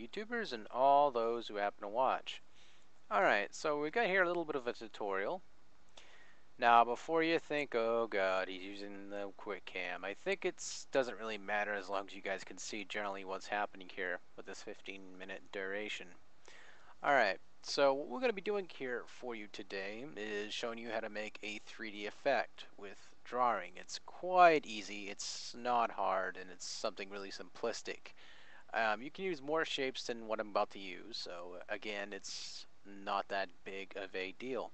YouTubers and all those who happen to watch. Alright, so we got here a little bit of a tutorial. Now, before you think, oh god, he's using the quick cam, I think it doesn't really matter as long as you guys can see generally what's happening here with this 15 minute duration. Alright, so what we're going to be doing here for you today is showing you how to make a 3D effect with drawing. It's quite easy, it's not hard, and it's something really simplistic. Um, you can use more shapes than what I'm about to use, so again, it's not that big of a deal.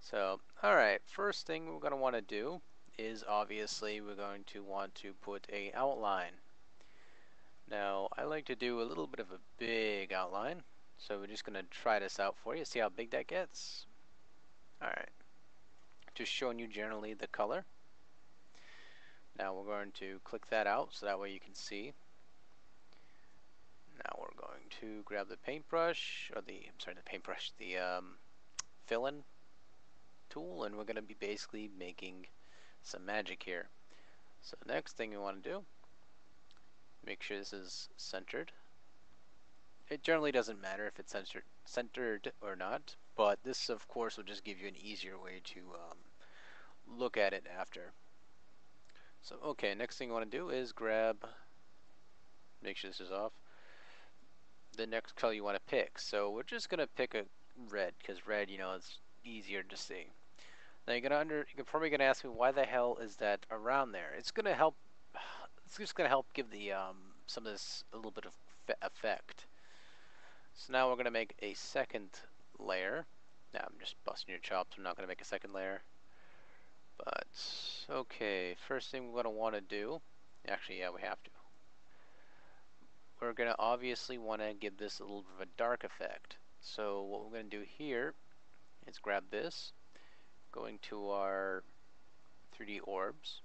So, alright, first thing we're going to want to do is obviously we're going to want to put a outline. Now, I like to do a little bit of a big outline. So we're just going to try this out for you, see how big that gets. Alright. Just showing you generally the color. Now we're going to click that out so that way you can see. Now we're going to grab the paintbrush, or the, I'm sorry, the paintbrush, the um, fill-in tool, and we're going to be basically making some magic here. So next thing you want to do, make sure this is centered it generally doesn't matter if it's centered, centered or not, but this of course will just give you an easier way to um, look at it after. So okay, next thing you want to do is grab, make sure this is off, the next color you want to pick. So we're just going to pick a red, because red, you know, is easier to see. Now you're gonna under, you're probably gonna ask me why the hell is that around there? It's gonna help. It's just gonna help give the um, some of this a little bit of effect. So now we're to make a second layer. Now I'm just busting your chops. I'm not to make a second layer. But, okay, first thing we're to want to do, actually, yeah, we have to. We're going to obviously want to give this a little bit of a dark effect. So what we're going to do here is grab this, going to our 3D orbs,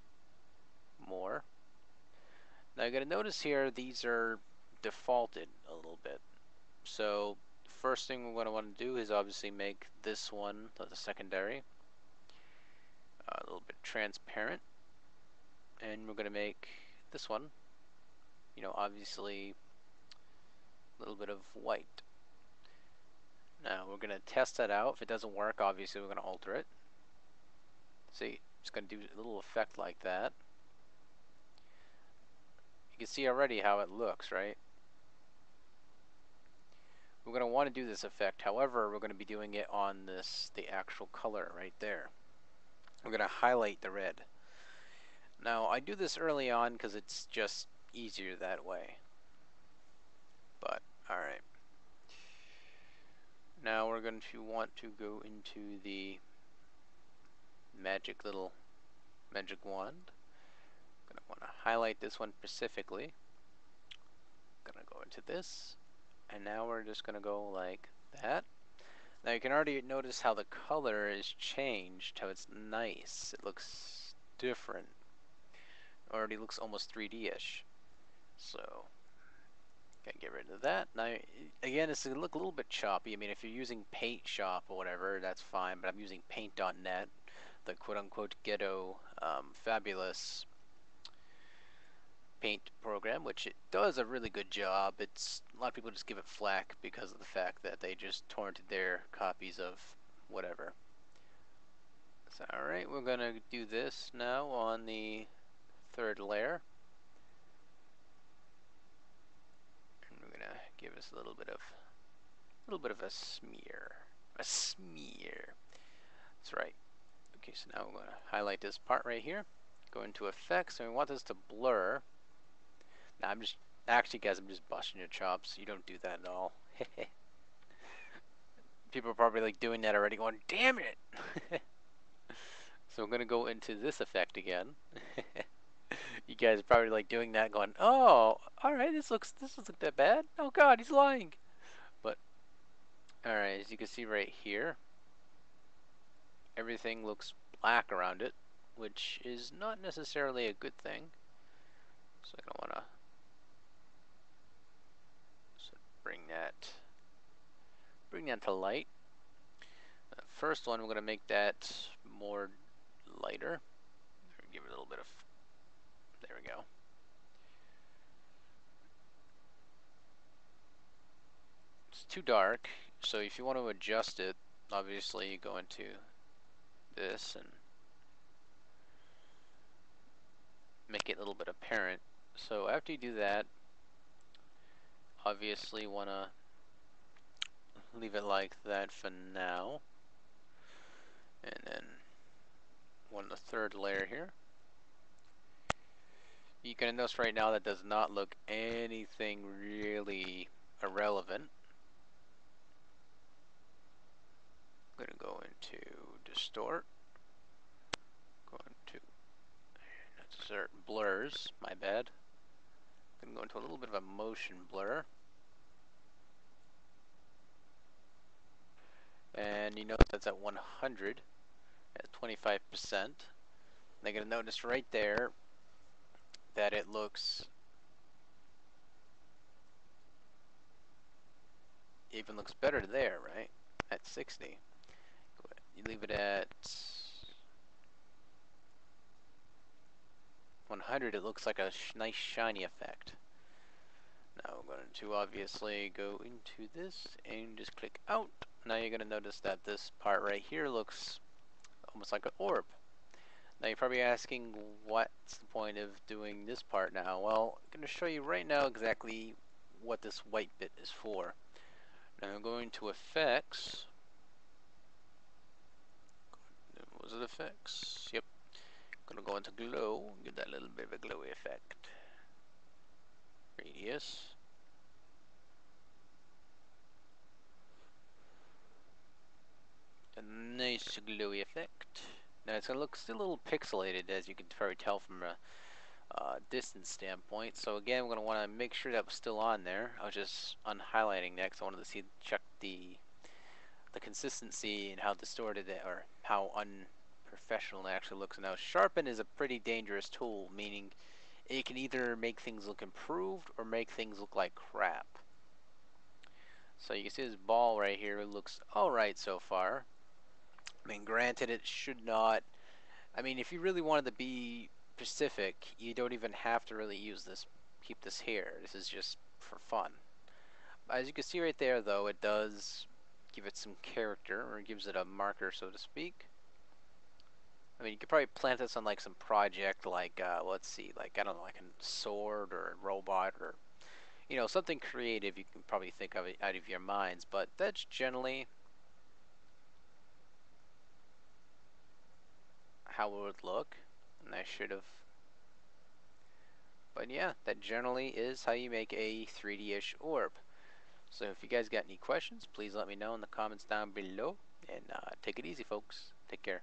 more. Now you're going to notice here these are defaulted a little bit. So first thing we're going to want to do is obviously make this one the secondary uh, a little bit transparent and we're going to make this one you know obviously little bit of white now we're going to test that out if it doesn't work obviously we're going to alter it see it's going to do a little effect like that you can see already how it looks right we're going to want to do this effect. However, we're going to be doing it on this, the actual color right there. We're going to highlight the red. Now, I do this early on because it's just easier that way. But, alright. Now we're going to want to go into the magic little magic wand. I'm going to want to highlight this one specifically. I'm going to go into this and now we're just gonna go like that now you can already notice how the color is changed how it's nice it looks different It already looks almost 3D-ish so Gotta get rid of that. Now, again, it's gonna look a little bit choppy. I mean, if you're using Paint Shop or whatever, that's fine. But I'm using Paint.net, the quote-unquote ghetto um, fabulous paint program, which it does a really good job. It's a lot of people just give it flack because of the fact that they just torrented their copies of whatever. So, alright, we're gonna do this now on the third layer. And we're gonna give us a little bit of a little bit of a smear. A smear. That's right. Okay, so now we're gonna highlight this part right here. Go into effects and we want this to blur. Now I'm just, actually guys, I'm just busting your chops. You don't do that at all. People are probably like doing that already going, damn it! so I'm gonna go into this effect again. you guys are probably like doing that going, oh, alright, this looks, this doesn't look that bad. Oh god, he's lying. But, alright, as you can see right here, everything looks black around it, which is not necessarily a good thing. So I don't want to bring that bring that to light. Uh, first one, we're going to make that more lighter. Give it a little bit of, go. it's too dark. So if you want to adjust it, obviously you go into this and make it a little bit apparent. So after you do that, obviously want to leave it like that for now. And then one the third layer here. You can notice right now that does not look anything really irrelevant. I'm going to go into distort. Go into insert blurs, my bad. To go into a little bit of a motion blur. And you notice that's at 100 at 25%. They're going to notice right there that it looks even looks better there, right? At 60. You leave it at 100, it looks like a sh nice shiny effect. Now we're going to obviously go into this and just click out. Now you're going to notice that this part right here looks almost like an orb. Now you're probably asking what's the point of doing this part now? Well, I'm going to show you right now exactly what this white bit is for. Now I'm going to effects. Was it effects? Yep. I'm going to go into glow, get that little bit of a glowy effect. Radius. A nice glowy effect. Now it's going to look still a little pixelated as you can probably tell from a uh, distance standpoint. So again, we're going to want to make sure that was still on there. I was just unhighlighting that next. I wanted to see check the the consistency and how distorted it or how unprofessional it actually looks. Now sharpen is a pretty dangerous tool, meaning it can either make things look improved or make things look like crap. So you can see this ball right here looks alright so far. I mean, granted, it should not. I mean, if you really wanted to be specific, you don't even have to really use this, keep this here. This is just for fun. As you can see right there, though, it does give it some character, or gives it a marker, so to speak. I mean, you could probably plant this on like some project, like uh, let's see, like I don't know, like a sword or a robot or you know something creative. You can probably think of it out of your minds, but that's generally how it would look and I should have but yeah that generally is how you make a 3D-ish orb. So if you guys got any questions please let me know in the comments down below and uh, take it easy folks. Take care